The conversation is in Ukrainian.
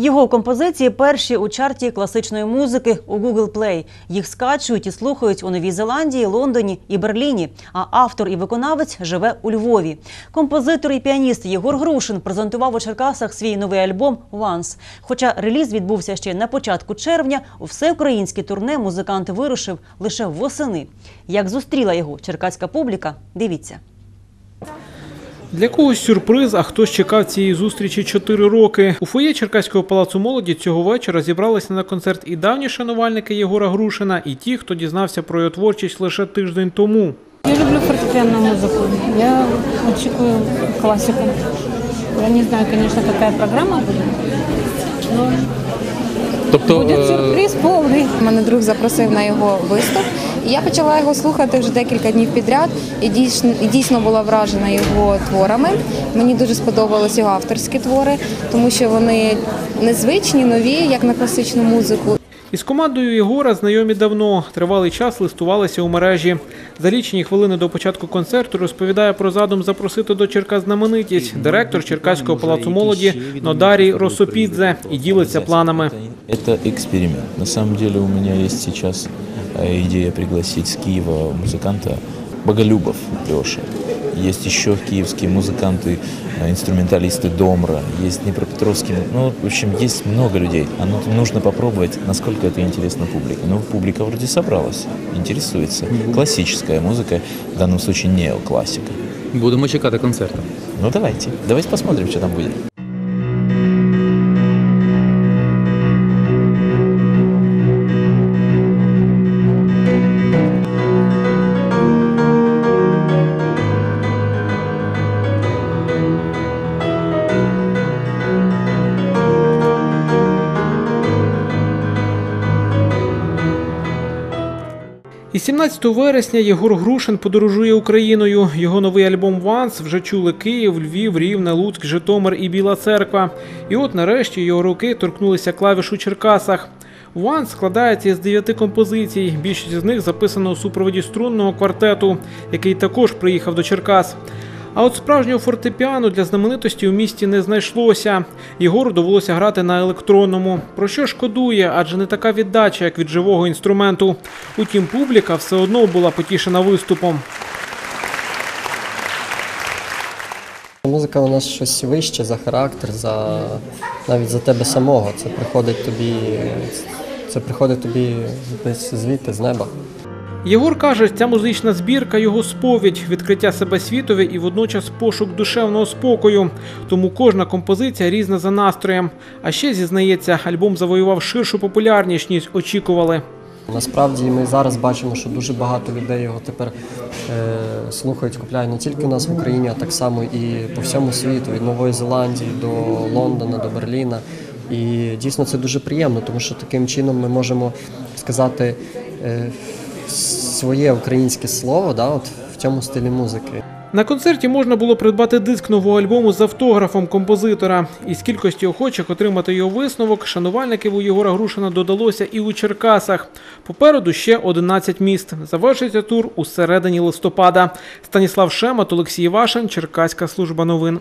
Його композиції перші у чарті класичної музики у Google Play. Їх скачують і слухають у Новій Зеландії, Лондоні і Берліні. А автор і виконавець живе у Львові. Композитор і піаніст Єгор Грушин презентував у Черкасах свій новий альбом «Once». Хоча реліз відбувся ще на початку червня, у всеукраїнське турне музикант вирушив лише восени. Як зустріла його черкаська публіка, дивіться. Для когось сюрприз, а хтось чекав цієї зустрічі 4 роки. У фоє Черкаського палацу молоді цього вечора зібралися на концерт і давні шанувальники Єгора Грушина, і ті, хто дізнався про його творчість лише тиждень тому. Я люблю фортепианную музыку. Я очікую классику. Я не знаю, конечно, какая программа будет. Но Тобто будет е, сюрприз повний. Мене друг запросив на його виступ. І я почала його слухати вже декілька днів підряд і дійсно, і дійсно була вражена його творами. Мені дуже сподобались його авторські твори, тому що вони незвичні, нові, як на класичну музику. Із командою Єгора знайомі давно. Тривалий час листувалися у мережі. За лічені хвилини до початку концерту розповідає про задум запросити до Черкас знаменитість, директор Черкаського палацу молоді Нодарій Росопідзе і ділиться планами. Это эксперимент. На самом деле у меня есть сейчас э, идея пригласить с Киева музыканта Боголюбов Леша. Есть еще киевские музыканты, э, инструменталисты Домра, есть Днепропетровские. Ну, в общем, есть много людей. А ну, нужно попробовать, насколько это интересно публике. Ну, публика вроде собралась, интересуется. Классическая музыка, в данном случае неоклассика. будемо чекати концерту. Ну, давайте. Давайте посмотрим, что там будет. І 17 вересня Єгор Грушин подорожує Україною. Його новий альбом «Once» вже чули Київ, Львів, Рівне, Луцьк, Житомир і Біла Церква. І от нарешті його руки торкнулися клавіш у Черкасах. «Once» складається із дев'яти композицій. Більшість з них записано у супроводі струнного квартету, який також приїхав до Черкас. А от справжнього фортепіано для знаменитості у місті не знайшлося. Єгору довелося грати на електронному. Про що шкодує, адже не така віддача, як від живого інструменту. Утім, публіка все одно була потішена виступом. Музика у нас щось вище за характер, за навіть за тебе самого. Це приходить тобі, це приходить тобі десь звідти, з неба. Єгор каже, ця музична збірка його сповідь, відкриття себе світові і водночас пошук душевного спокою. Тому кожна композиція різна за настроєм. А ще зізнається, альбом завоював ширшу популярність, ніж очікували. Насправді ми зараз бачимо, що дуже багато людей його тепер е, слухають, купляють не тільки у нас в Україні, а так само і по всьому світу, від Нової Зеландії до Лондона, до Берліна. І дійсно це дуже приємно, тому що таким чином ми можемо сказати е, своє українське слово да, от в цьому стилі музики. На концерті можна було придбати диск нового альбому з автографом композитора. Із кількості охочих отримати його висновок, шанувальників у Єгора Грушина додалося і у Черкасах. Попереду ще 11 міст. Завершиться тур у середині листопада. Станіслав Шемат, Олексій Вашин, Черкаська служба новин.